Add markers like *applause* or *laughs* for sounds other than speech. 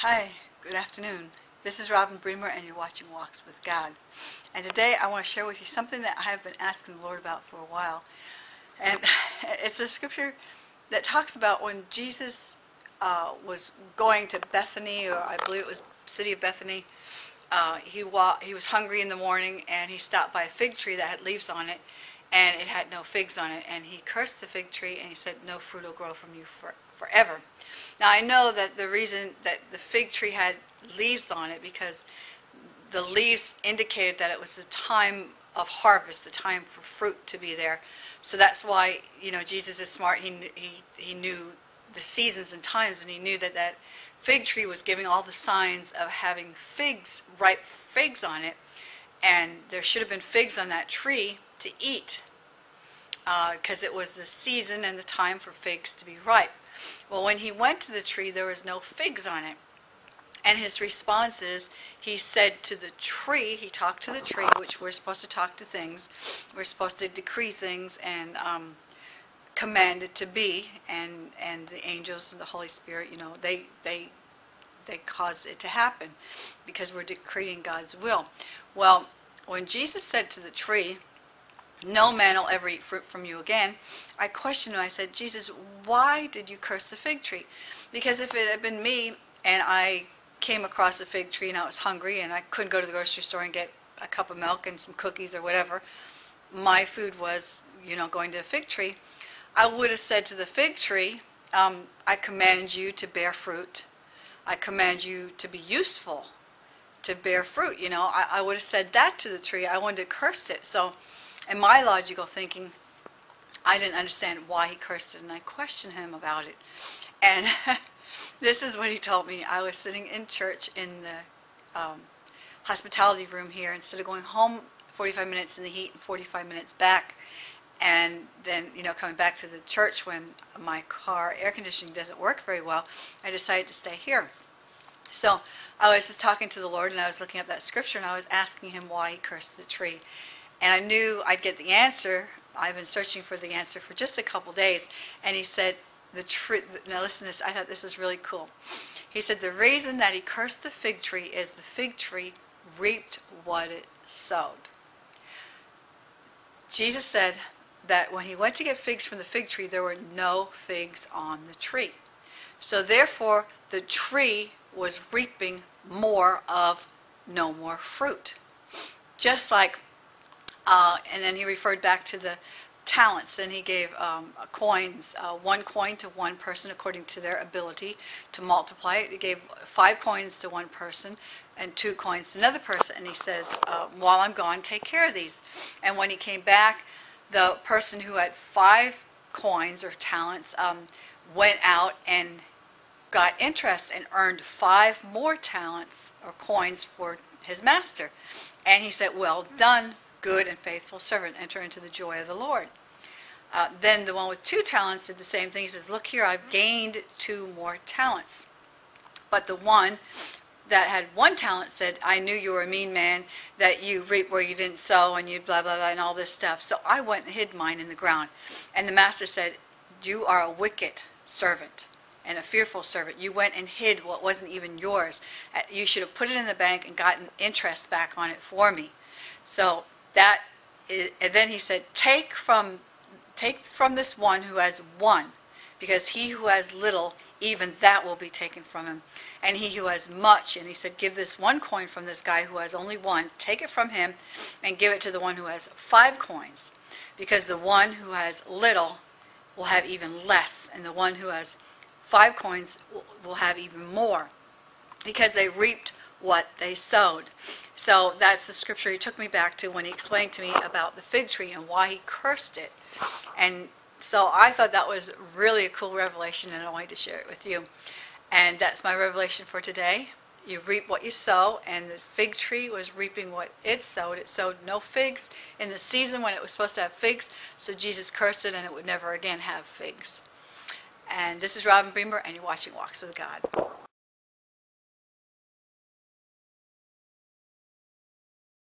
Hi, good afternoon. This is Robin Bremer, and you're watching Walks with God. And today I want to share with you something that I have been asking the Lord about for a while. And *laughs* it's a scripture that talks about when Jesus uh, was going to Bethany, or I believe it was city of Bethany. Uh, he wa- he was hungry in the morning, and he stopped by a fig tree that had leaves on it, and it had no figs on it. And he cursed the fig tree, and he said, "No fruit will grow from you for, forever." Now I know that the reason that the fig tree had leaves on it because the leaves indicated that it was the time of harvest, the time for fruit to be there. So that's why you know Jesus is smart. He he he knew the seasons and times, and he knew that that fig tree was giving all the signs of having figs, ripe figs on it, and there should have been figs on that tree to eat because uh, it was the season and the time for figs to be ripe. Well, when he went to the tree, there was no figs on it. And his response is, he said to the tree, he talked to the tree, which we're supposed to talk to things. We're supposed to decree things and um, command it to be. And, and the angels and the Holy Spirit, you know, they, they, they cause it to happen because we're decreeing God's will. Well, when Jesus said to the tree, no man will ever eat fruit from you again. I questioned him. I said, Jesus, why did you curse the fig tree? Because if it had been me and I came across a fig tree and I was hungry and I couldn't go to the grocery store and get a cup of milk and some cookies or whatever, my food was, you know, going to a fig tree, I would have said to the fig tree, um, I command you to bear fruit. I command you to be useful, to bear fruit. You know, I, I would have said that to the tree. I wanted to curse it. So, in my logical thinking, I didn't understand why he cursed it, and I questioned him about it. And *laughs* this is what he told me. I was sitting in church in the um, hospitality room here, instead of going home 45 minutes in the heat and 45 minutes back, and then you know coming back to the church when my car air conditioning doesn't work very well, I decided to stay here. So I was just talking to the Lord, and I was looking up that scripture, and I was asking him why he cursed the tree. And I knew I'd get the answer. I've been searching for the answer for just a couple days. And he said, the truth. now listen to this, I thought this was really cool. He said, the reason that he cursed the fig tree is the fig tree reaped what it sowed. Jesus said that when he went to get figs from the fig tree, there were no figs on the tree. So therefore, the tree was reaping more of no more fruit. Just like uh, and then he referred back to the talents. Then he gave um, coins, uh, one coin to one person according to their ability to multiply it. He gave five coins to one person and two coins to another person. And he says, uh, while I'm gone, take care of these. And when he came back, the person who had five coins or talents um, went out and got interest and earned five more talents or coins for his master. And he said, Well done, good and faithful servant, enter into the joy of the Lord. Uh, then the one with two talents did the same thing. He says, Look here, I've gained two more talents. But the one that had one talent said, I knew you were a mean man, that you reap where you didn't sow, and you blah, blah, blah, and all this stuff. So I went and hid mine in the ground. And the master said, You are a wicked servant and a fearful servant. You went and hid what wasn't even yours. Uh, you should have put it in the bank and gotten interest back on it for me. So that is, and then he said, take from, take from this one who has one, because he who has little, even that will be taken from him. And he who has much, and he said, give this one coin from this guy who has only one, take it from him, and give it to the one who has five coins. Because the one who has little will have even less, and the one who has five coins will have even more. Because they reaped what they sowed. So that's the scripture he took me back to when he explained to me about the fig tree and why he cursed it. And so I thought that was really a cool revelation and I wanted to share it with you. And that's my revelation for today. You reap what you sow, and the fig tree was reaping what it sowed. It sowed no figs in the season when it was supposed to have figs, so Jesus cursed it and it would never again have figs. And this is Robin Bremer, and you're watching Walks with God.